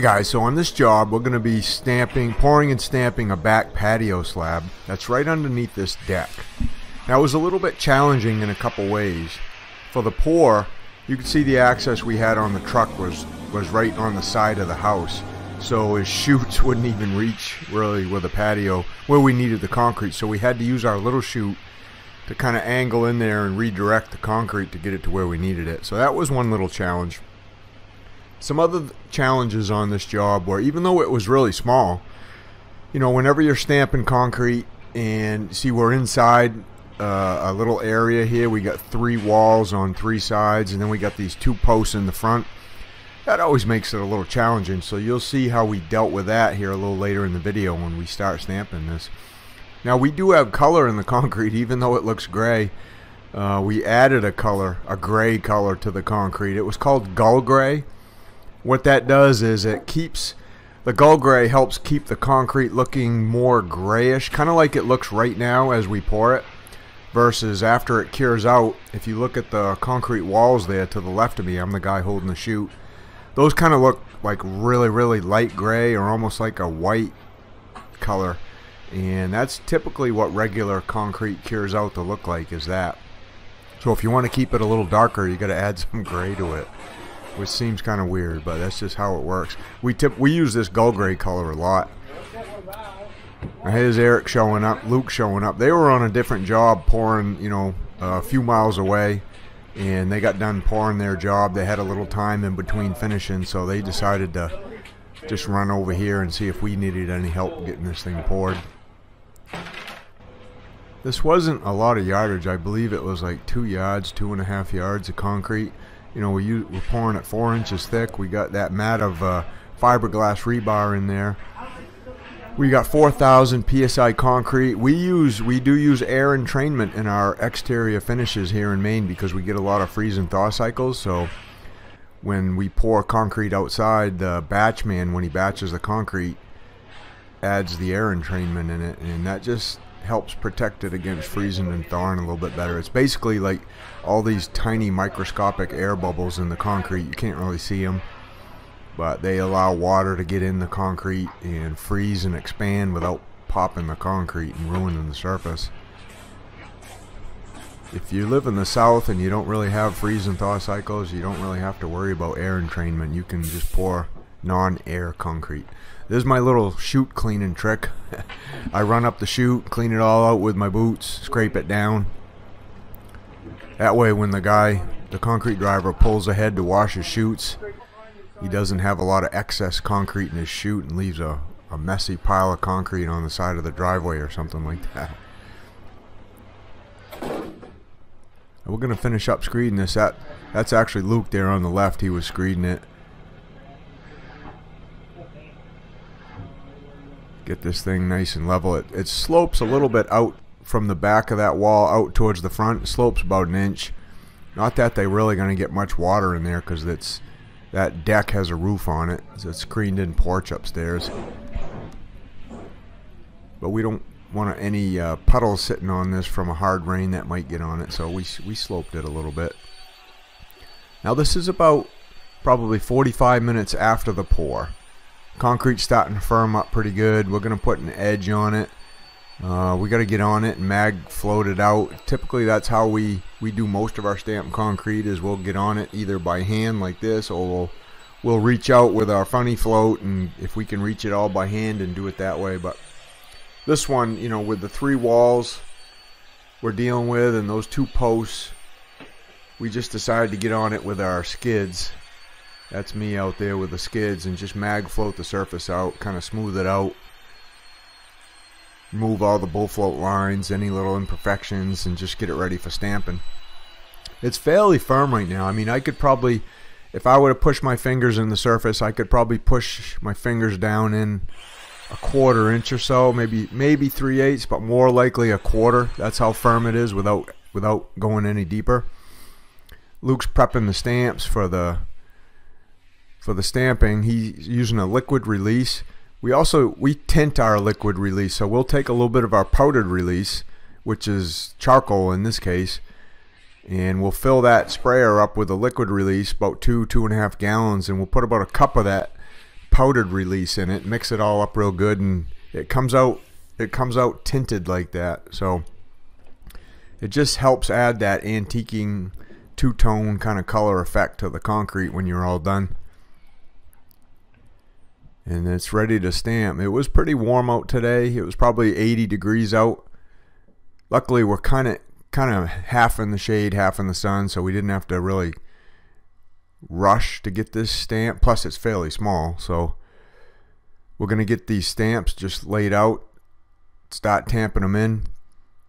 Guys, so on this job we're going to be stamping, pouring and stamping a back patio slab that's right underneath this deck. Now it was a little bit challenging in a couple ways. For the pour, you can see the access we had on the truck was, was right on the side of the house. So his chutes wouldn't even reach really with the patio where we needed the concrete. So we had to use our little chute to kind of angle in there and redirect the concrete to get it to where we needed it. So that was one little challenge. Some other challenges on this job were even though it was really small, you know, whenever you're stamping concrete and see we're inside uh, a little area here, we got three walls on three sides and then we got these two posts in the front. That always makes it a little challenging. So you'll see how we dealt with that here a little later in the video when we start stamping this. Now we do have color in the concrete even though it looks gray. Uh, we added a color, a gray color to the concrete. It was called gull gray what that does is it keeps the gull gray helps keep the concrete looking more grayish, kind of like it looks right now as we pour it, versus after it cures out. If you look at the concrete walls there to the left of me, I'm the guy holding the chute. Those kind of look like really, really light gray or almost like a white color. And that's typically what regular concrete cures out to look like is that. So if you want to keep it a little darker, you got to add some gray to it which seems kind of weird, but that's just how it works. We tip we use this gull gray color a lot. Here's Eric showing up, Luke showing up. They were on a different job pouring, you know, uh, a few miles away, and they got done pouring their job. They had a little time in between finishing, so they decided to just run over here and see if we needed any help getting this thing poured. This wasn't a lot of yardage. I believe it was like two yards, two and a half yards of concrete you know, we use, we're pouring it four inches thick. We got that mat of uh, fiberglass rebar in there. We got 4,000 psi concrete. We use we do use air entrainment in our exterior finishes here in Maine because we get a lot of freeze and thaw cycles. So when we pour concrete outside, the batch man when he batches the concrete adds the air entrainment in it, and that just helps protect it against freezing and thawing a little bit better. It's basically like all these tiny microscopic air bubbles in the concrete. You can't really see them, but they allow water to get in the concrete and freeze and expand without popping the concrete and ruining the surface. If you live in the south and you don't really have freeze and thaw cycles, you don't really have to worry about air entrainment. You can just pour non-air concrete. This is my little chute cleaning trick. I run up the chute, clean it all out with my boots, scrape it down. That way when the guy, the concrete driver, pulls ahead to wash his chutes, he doesn't have a lot of excess concrete in his chute and leaves a, a messy pile of concrete on the side of the driveway or something like that. we're going to finish up screeding this. That, that's actually Luke there on the left. He was screeding it. Get this thing nice and level. It, it slopes a little bit out from the back of that wall out towards the front. It slopes about an inch. Not that they're really going to get much water in there because it's that deck has a roof on it. It's a screened in porch upstairs. But we don't want any uh, puddles sitting on this from a hard rain that might get on it. So we, we sloped it a little bit. Now this is about probably 45 minutes after the pour. Concrete's starting to firm up pretty good. We're going to put an edge on it. Uh, we got to get on it and mag float it out. Typically, that's how we, we do most of our stamped concrete is we'll get on it either by hand like this or we'll, we'll reach out with our funny float and if we can reach it all by hand and do it that way. But this one, you know, with the three walls we're dealing with and those two posts, we just decided to get on it with our skids that's me out there with the skids and just mag float the surface out, kind of smooth it out. Move all the bull float lines, any little imperfections, and just get it ready for stamping. It's fairly firm right now. I mean, I could probably, if I were to push my fingers in the surface, I could probably push my fingers down in a quarter inch or so, maybe maybe three eighths, but more likely a quarter. That's how firm it is without without going any deeper. Luke's prepping the stamps for the for the stamping. He's using a liquid release. We also we tint our liquid release, so we'll take a little bit of our powdered release, which is charcoal in this case, and we'll fill that sprayer up with a liquid release, about two two and a half gallons, and we'll put about a cup of that powdered release in it. Mix it all up real good, and it comes out it comes out tinted like that. So it just helps add that antiquing two-tone kind of color effect to the concrete when you're all done. And it's ready to stamp. It was pretty warm out today. It was probably 80 degrees out. Luckily, we're kind of kind of half in the shade, half in the sun, so we didn't have to really rush to get this stamp. Plus, it's fairly small, so we're going to get these stamps just laid out, start tamping them in.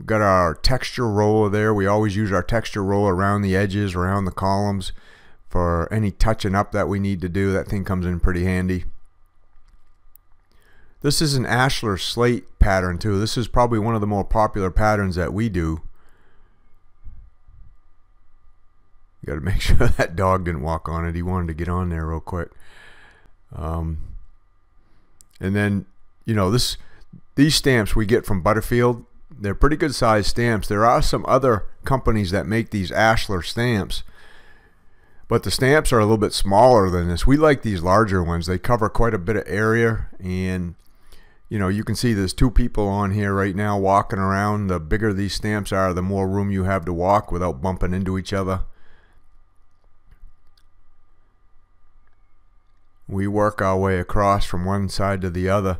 We've got our texture roller there. We always use our texture roller around the edges, around the columns for any touching up that we need to do. That thing comes in pretty handy. This is an Ashlar slate pattern too. This is probably one of the more popular patterns that we do. You got to make sure that dog didn't walk on it. He wanted to get on there real quick. Um, and then, you know, this these stamps we get from Butterfield, they're pretty good sized stamps. There are some other companies that make these Ashlar stamps, but the stamps are a little bit smaller than this. We like these larger ones. They cover quite a bit of area and you know, you can see there's two people on here right now walking around. The bigger these stamps are, the more room you have to walk without bumping into each other. we work our way across from one side to the other.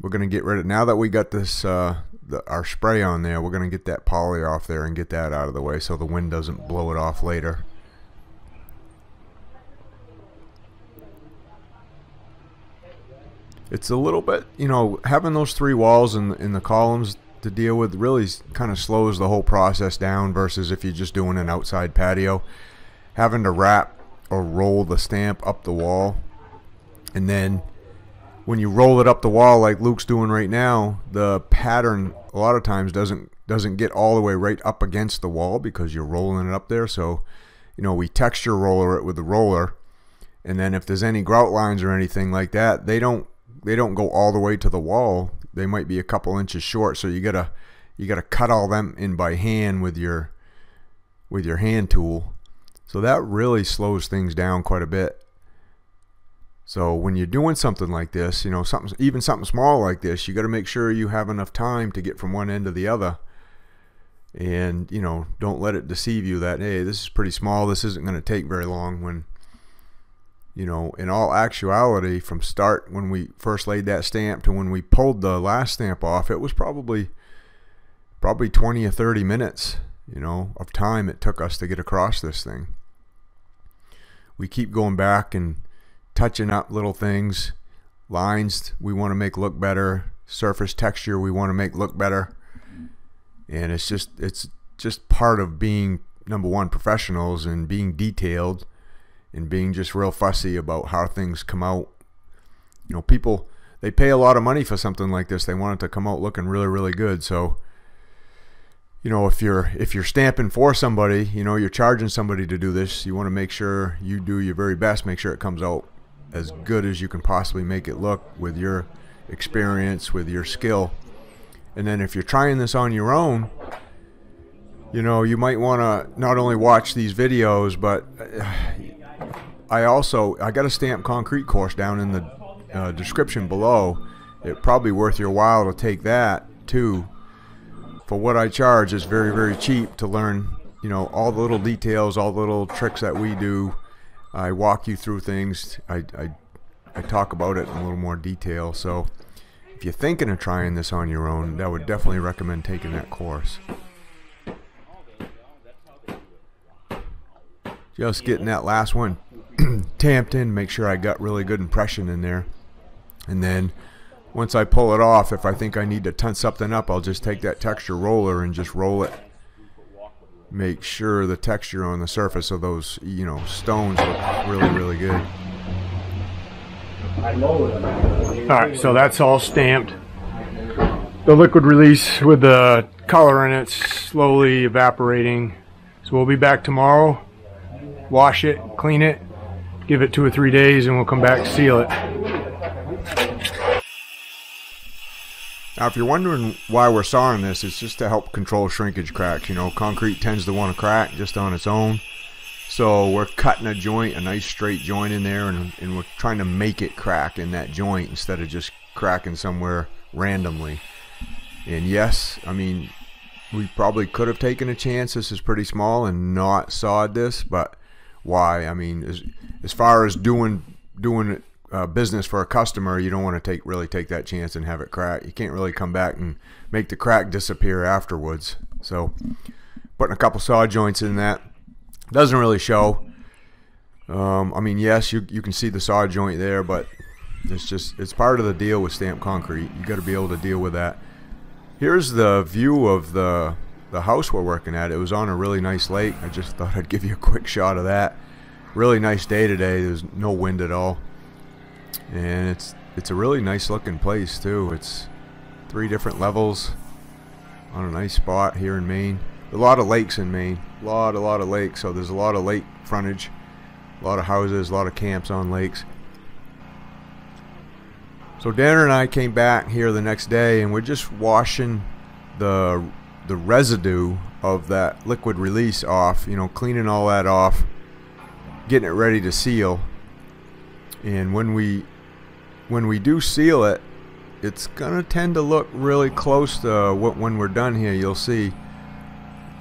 We're going to get rid of, now that we got this, uh, the, our spray on there, we're going to get that poly off there and get that out of the way so the wind doesn't blow it off later. It's a little bit, you know, having those three walls in, in the columns to deal with really kind of slows the whole process down versus if you're just doing an outside patio. Having to wrap or roll the stamp up the wall. And then when you roll it up the wall like Luke's doing right now, the pattern a lot of times doesn't doesn't get all the way right up against the wall because you're rolling it up there. So, you know, we texture roller it with the roller. And then if there's any grout lines or anything like that, they don't they don't go all the way to the wall. They might be a couple inches short. So you gotta you gotta cut all them in by hand with your with your hand tool so that really slows things down quite a bit. So when you're doing something like this, you know, something even something small like this, you got to make sure you have enough time to get from one end to the other. And, you know, don't let it deceive you that hey, this is pretty small, this isn't going to take very long when you know, in all actuality from start when we first laid that stamp to when we pulled the last stamp off, it was probably probably 20 or 30 minutes, you know, of time it took us to get across this thing. We keep going back and touching up little things lines we want to make look better surface texture we want to make look better. And it's just it's just part of being number one professionals and being detailed and being just real fussy about how things come out. You know people they pay a lot of money for something like this. They want it to come out looking really really good. So you know if you're if you're stamping for somebody you know you're charging somebody to do this you want to make sure you do your very best make sure it comes out as good as you can possibly make it look with your experience with your skill. And then if you're trying this on your own you know you might want to not only watch these videos but uh, I also I got a stamp concrete course down in the uh, description below it probably worth your while to take that too for what I charge is very, very cheap to learn, you know, all the little details, all the little tricks that we do. I walk you through things. I, I, I talk about it in a little more detail. So if you're thinking of trying this on your own, I would definitely recommend taking that course. Just getting that last one tamped in, make sure I got really good impression in there. And then once I pull it off, if I think I need to tense something up, I'll just take that texture roller and just roll it. Make sure the texture on the surface of those, you know, stones look really, really good. Alright, so that's all stamped. The liquid release with the color in it slowly evaporating. So we'll be back tomorrow, wash it, clean it, give it two or three days, and we'll come back seal it. Now, if you're wondering why we're sawing this, it's just to help control shrinkage cracks. You know, concrete tends to want to crack just on its own. So we're cutting a joint, a nice straight joint in there, and, and we're trying to make it crack in that joint instead of just cracking somewhere randomly. And yes, I mean, we probably could have taken a chance. This is pretty small and not sawed this, but why? I mean, as, as far as doing doing uh, business for a customer, you don't want to take really take that chance and have it crack. You can't really come back and make the crack disappear afterwards. So, putting a couple saw joints in that doesn't really show. Um, I mean, yes, you you can see the saw joint there, but it's just it's part of the deal with stamped concrete. You got to be able to deal with that. Here's the view of the the house we're working at. It was on a really nice lake. I just thought I'd give you a quick shot of that. Really nice day today. There's no wind at all, and it's it's a really nice looking place too. It's three different levels on a nice spot here in Maine. A lot of lakes in Maine. A lot, a lot of lakes. So there's a lot of lake frontage. A lot of houses, a lot of camps on lakes. So Danner and I came back here the next day and we're just washing the the residue of that liquid release off, you know, cleaning all that off, getting it ready to seal. And when we when we do seal it, it's gonna tend to look really close to what when we're done here you'll see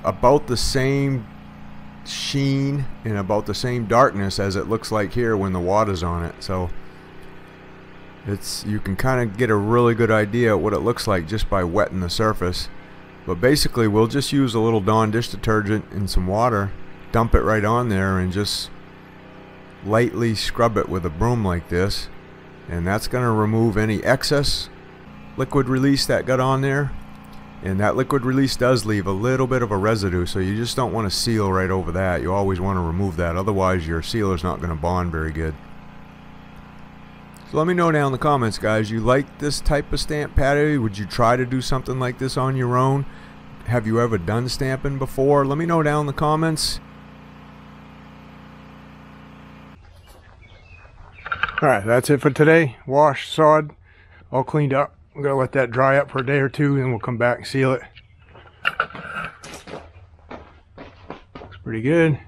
about the same sheen and about the same darkness as it looks like here when the water's on it so it's you can kind of get a really good idea what it looks like just by wetting the surface but basically we'll just use a little Dawn dish detergent and some water dump it right on there and just lightly scrub it with a broom like this. And that's going to remove any excess liquid release that got on there. And that liquid release does leave a little bit of a residue so you just don't want to seal right over that. You always want to remove that. Otherwise your sealer is not going to bond very good so let me know down in the comments guys you like this type of stamp patio would you try to do something like this on your own have you ever done stamping before let me know down in the comments Alright, that's it for today. Washed, sawed, all cleaned up. I'm going to let that dry up for a day or two and we'll come back and seal it. Looks pretty good.